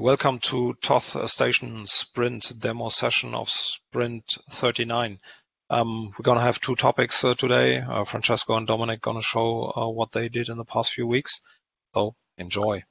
Welcome to Thoth Station Sprint demo session of Sprint 39. Um, we're going to have two topics uh, today. Uh, Francesco and Dominic going to show uh, what they did in the past few weeks. So enjoy.